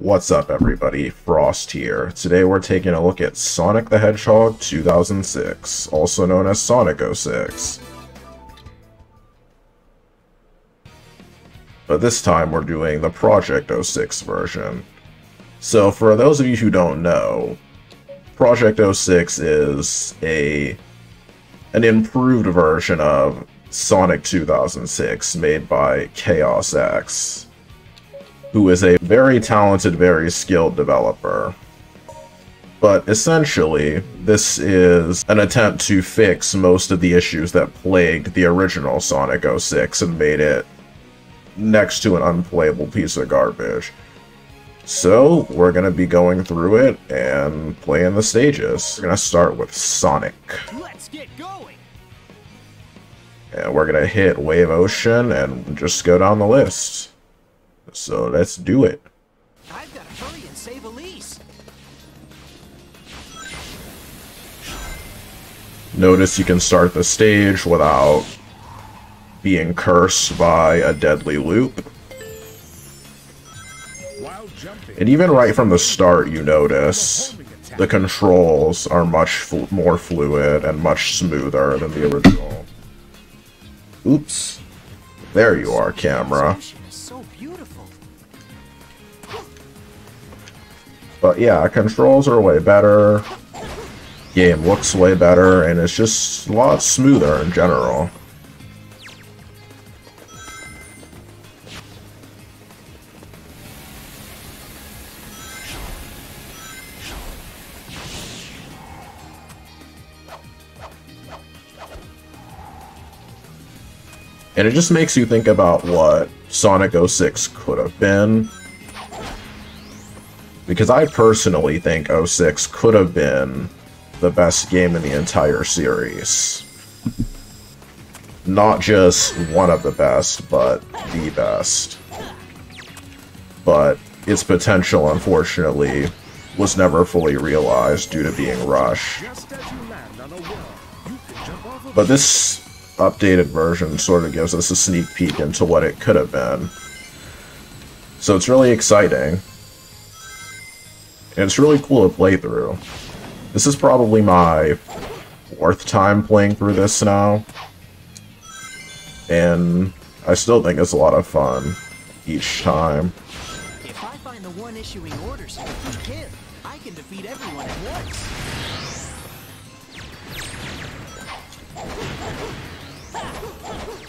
What's up everybody, Frost here. Today we're taking a look at Sonic the Hedgehog 2006, also known as Sonic 06. But this time we're doing the Project 06 version. So for those of you who don't know, Project 06 is a an improved version of Sonic 2006 made by Chaos X who is a very talented, very skilled developer. But essentially, this is an attempt to fix most of the issues that plagued the original Sonic 06 and made it next to an unplayable piece of garbage. So, we're going to be going through it and playing the stages. We're going to start with Sonic. Let's get going. And we're going to hit Wave Ocean and just go down the list. So let's do it. I've got to hurry and save Elise. Notice you can start the stage without being cursed by a deadly loop. And even right from the start, you notice the controls are much fl more fluid and much smoother than the original. Oops. There you are, camera. But yeah, controls are way better. Game looks way better, and it's just a lot smoother in general. And it just makes you think about what Sonic 06 could have been. Because I personally think 06 could have been the best game in the entire series. Not just one of the best, but the best. But its potential, unfortunately, was never fully realized due to being rushed. But this updated version sort of gives us a sneak peek into what it could have been. So it's really exciting. And it's really cool to play through. This is probably my fourth time playing through this now. And I still think it's a lot of fun each time. If I find the one issuing orders through him, I can defeat everyone at once.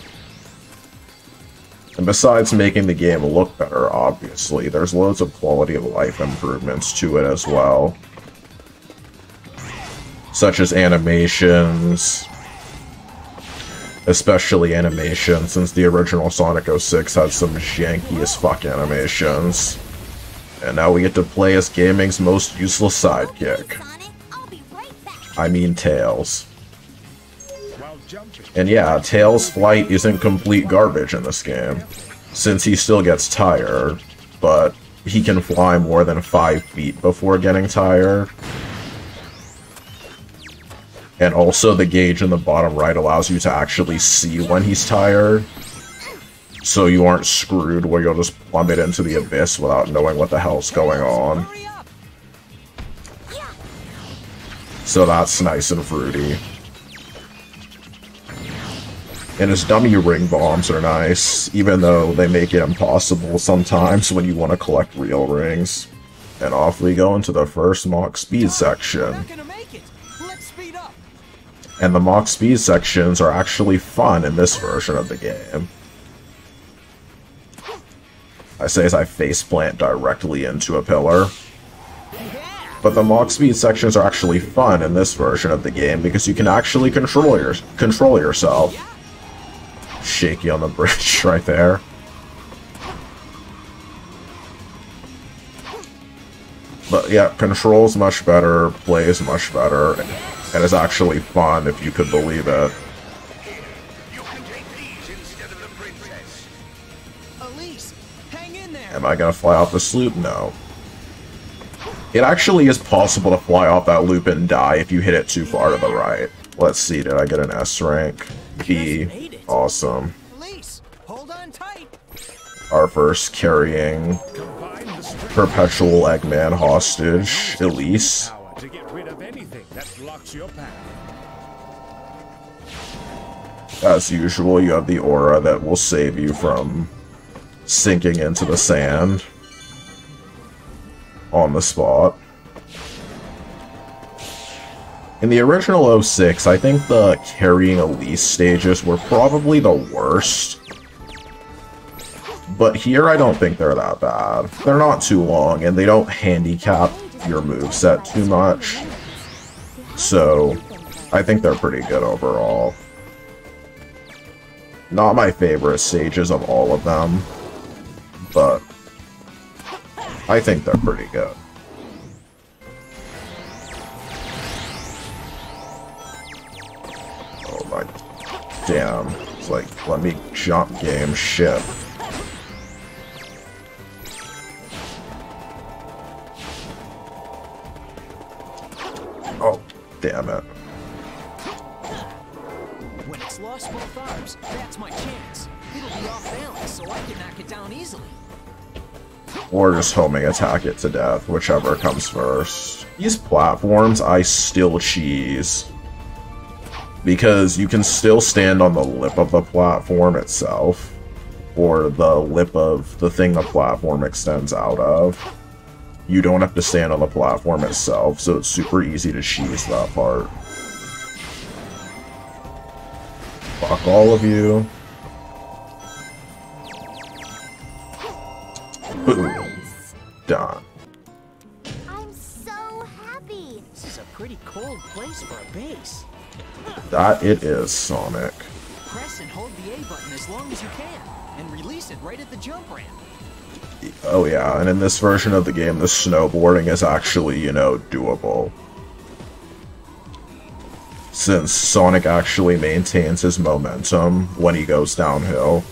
And besides making the game look better, obviously, there's loads of quality of life improvements to it as well. Such as animations, especially animation, since the original Sonic 06 had some janky as fuck animations. And now we get to play as gaming's most useless sidekick. I mean Tails. And yeah, Tails' flight isn't complete garbage in this game, since he still gets tired, but he can fly more than 5 feet before getting tired. And also the gauge in the bottom right allows you to actually see when he's tired, so you aren't screwed where you'll just plummet into the abyss without knowing what the hell's going on. So that's nice and fruity. And his dummy ring bombs are nice, even though they make it impossible sometimes when you want to collect real rings. And off we go into the first Mach Speed section. And the Mach Speed sections are actually fun in this version of the game. I say as I faceplant directly into a pillar. But the Mach Speed sections are actually fun in this version of the game because you can actually control your control yourself shaky on the bridge right there. But yeah, controls much better, plays much better, and is actually fun if you could believe it. Am I gonna fly off the loop? No. It actually is possible to fly off that loop and die if you hit it too far to the right. Let's see, did I get an S rank? B. Awesome. Our first carrying perpetual Eggman hostage, Elise. To get rid of anything that blocks your path. As usual, you have the aura that will save you from sinking into the sand on the spot. In the original 06, I think the carrying Elise stages were probably the worst. But here, I don't think they're that bad. They're not too long, and they don't handicap your moveset too much. So, I think they're pretty good overall. Not my favorite stages of all of them, but I think they're pretty good. Damn. It's like, let me jump game shit. Oh, damn it. When it's lost both arms, that's my chance. It'll be off balance, so I can knock it down easily. Or just homing attack it to death, whichever comes first. These platforms, I still cheese. Because you can still stand on the lip of the platform itself. Or the lip of the thing the platform extends out of. You don't have to stand on the platform itself, so it's super easy to cheese that part. Fuck all of you. Boom. Done. I'm so happy. This is a pretty cold place for a base. That it is, Sonic. Press and hold the A button as long as you can, and release it right at the jump ramp. Oh yeah, and in this version of the game, the snowboarding is actually, you know, doable. Since Sonic actually maintains his momentum when he goes downhill.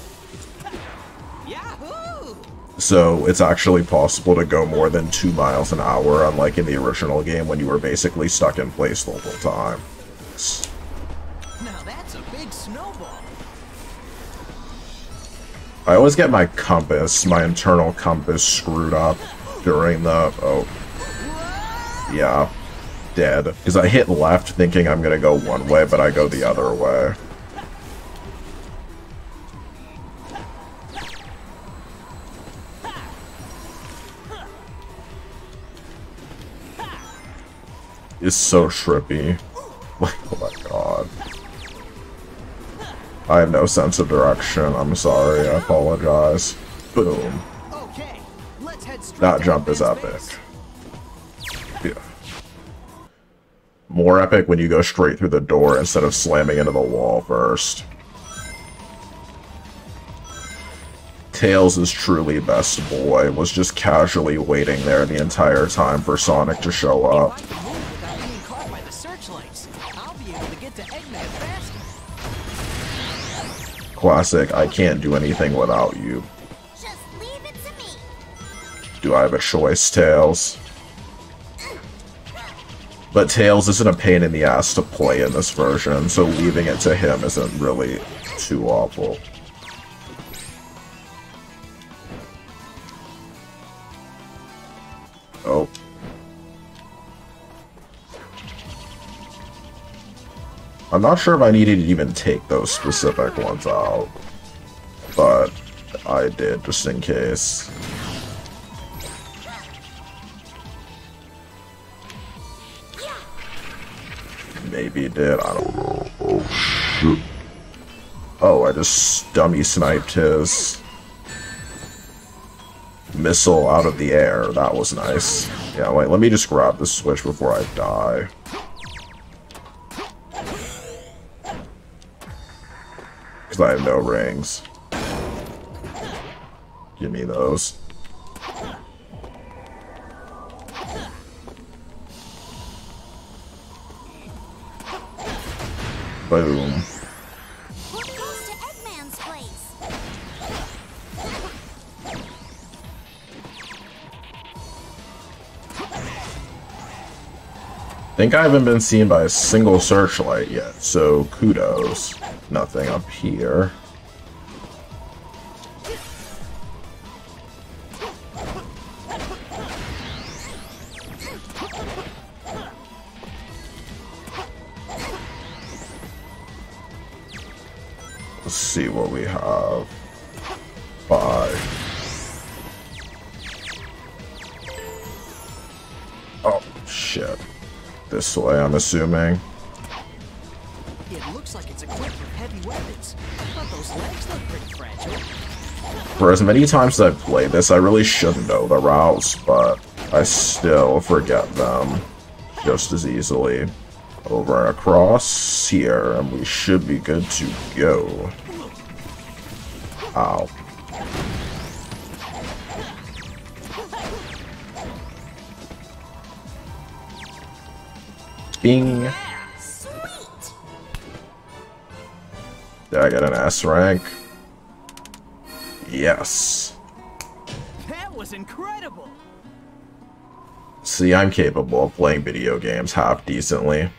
So it's actually possible to go more than 2 miles an hour, unlike in the original game when you were basically stuck in place the whole time. Snowball. I always get my compass, my internal compass screwed up during the... Oh. Yeah. Dead. Because I hit left thinking I'm gonna go one way, but I go the other way. It's so trippy. Like, oh my god. I have no sense of direction. I'm sorry. I apologize. Boom. Okay, That jump is epic. Yeah. More epic when you go straight through the door instead of slamming into the wall first. Tails is truly best boy, was just casually waiting there the entire time for Sonic to show up. Classic, I can't do anything without you. Just leave it to me. Do I have a choice, Tails? But Tails isn't a pain in the ass to play in this version, so leaving it to him isn't really too awful. Oh. I'm not sure if I needed to even take those specific ones out, but I did just in case. Maybe it did, I don't know. Oh shit. Oh, I just dummy sniped his missile out of the air. That was nice. Yeah, wait, let me just grab the switch before I die. Because I have no rings. Give me those. Boom. Think I haven't been seen by a single searchlight yet, so kudos nothing up here. Let's see what we have. Five. Oh, shit. This way, I'm assuming. For as many times as I've played this, I really should know the routes, but I still forget them just as easily. Over and across here, and we should be good to go. Ow. Bing. Did I get an S rank? Yes. That was incredible! See, I'm capable of playing video games half decently.